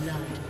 blood.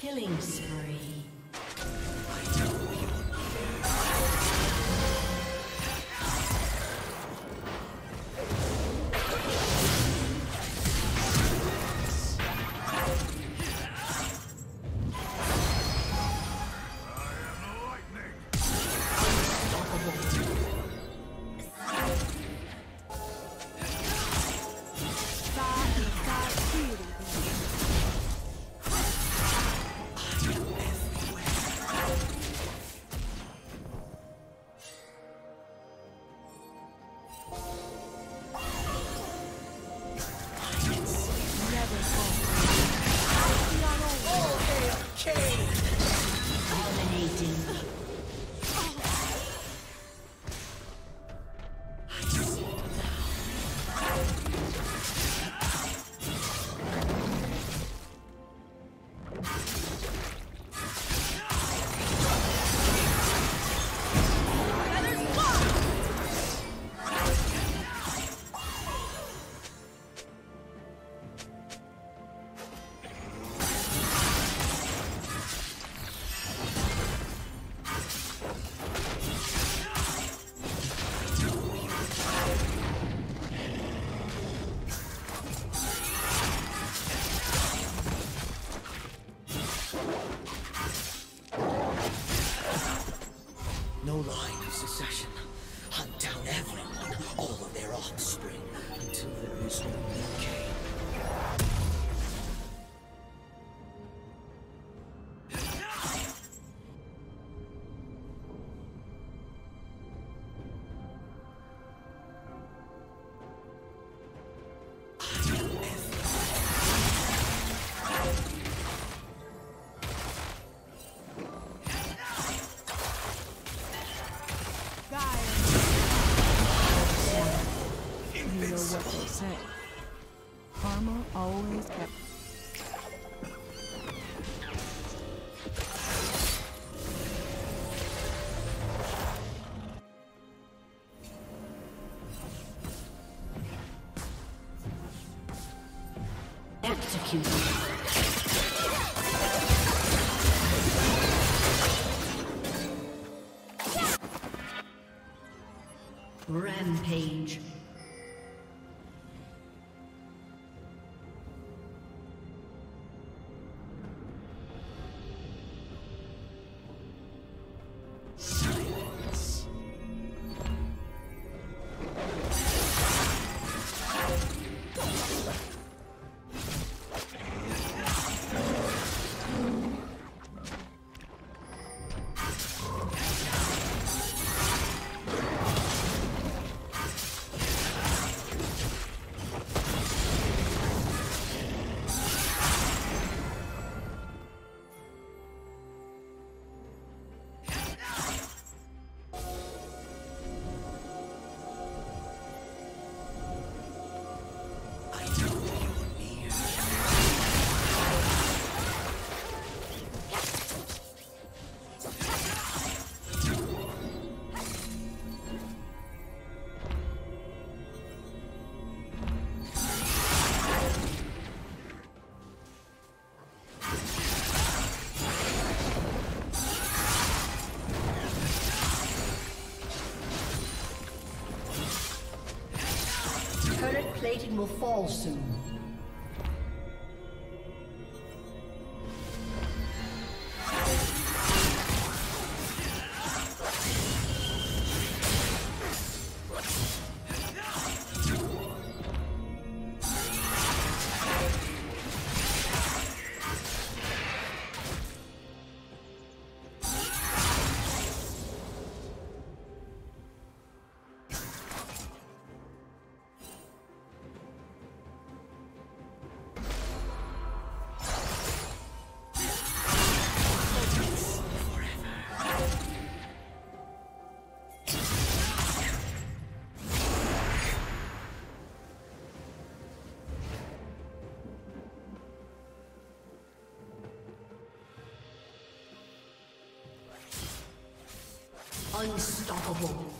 Killing spree. Executed. Will fall soon. Unstoppable.